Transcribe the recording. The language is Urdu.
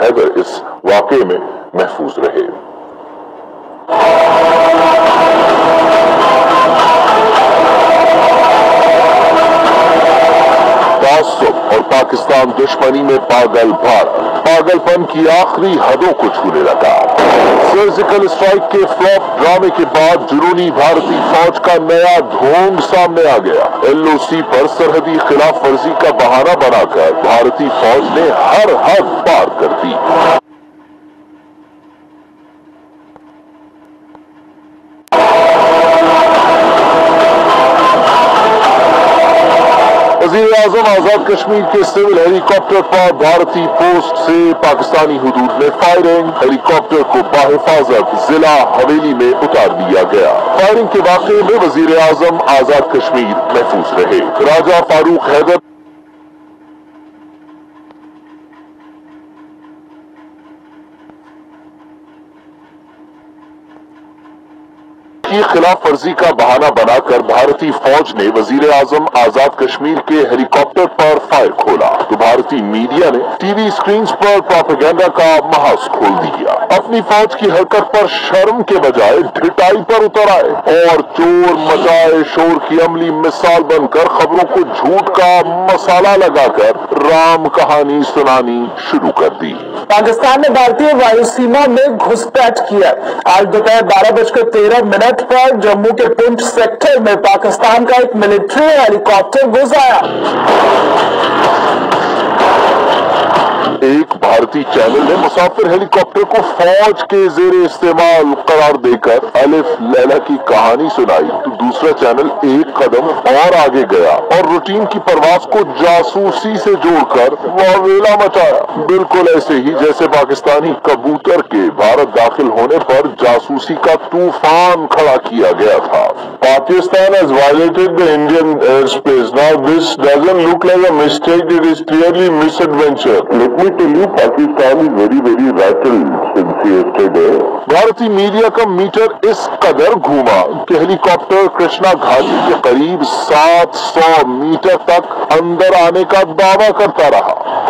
حیدر اس واقعے میں محفوظ رہے۔ تعصب اور پاکستان دشمنی میں پاگل بھارت پاگل پن کی آخری حدوں کو چھونے لگا۔ سرجیکل اسٹرائک کے فلوپ ڈرامے کے بعد جنونی بھارتی فوج کا نیا ڈھونگ سامنے آ گیا۔ ایل او سی پر سرحدی خلاف ورزی کا بہانہ بنا کر بھارتی فوج نے ہر حد پار کر دی وزیر اعظم آزاد کشمیر کے سول ہیلی کاپٹر پر بھارتی پوسٹ سے پاکستانی حدود میں فائرنگ ہیلی کاپٹر کو بحفاظت ضلع حویلی میں اتار دیا گیا۔ فائرنگ کے واقعے میں وزیر اعظم آزاد کشمیر محفوظ رہے۔ راجہ فاروق حیدر کی خلاف ورزی کا بہانہ بنا کر بھارتی فوج نے وزیر اعظم آزاد کشمیر کے ہیلی کاپٹر پر فائر کھولا۔ بھارتی میڈیا نے ٹی وی سکرینز پر پروپیگنڈا کا محاذ کھول دیا۔ اپنی فوج کی حرکت پر شرم کے بجائے ڈھٹائی پر اتر آئے اور چور مچائے شور کی عملی مثال بن کر خبروں کو جھوٹ کا مسالہ لگا کر رام کہانی سنانی شروع کر دی۔ پاکستان نے بھارتی وایو سیما میں گھسپیٹ کیا۔ آج دوپہر بارہ بج کر تیرہ منٹ پر جموں کے پنچ سیکٹر میں پاکستان کا ایک ملٹری ہیلی کاپٹر گزایا ایک بھارتی چینل نے مسافر ہیلی کاپٹر کو فوج کے زیر استعمال قرار دے کر الف لیلا کی کہانی سنائی تو دوسرا چینل ایک قدم اور آگے گیا اور روٹین کی پرواز کو جاسوسی سے جوڑ کر واویلا مچایا بالکل ایسے ہی جیسے پاکستانی کبوتر کے بھارت داخل ہونے پر جاسوسی کا طوفان کھڑا کیا گیا تھا Pakistan has violated the Indian airspace. Now this doesn't look like a mistake, it is clearly misadventure. Let me tell you, Pakistan is very very rattled since yesterday. بھارتی میڈیا کا میٹر اس قدر گھوما کہ ہیلی کاپٹر کرشنا گھاٹی کے قریب سات سو میٹر تک اندر آنے کا دعویٰ کرتا رہا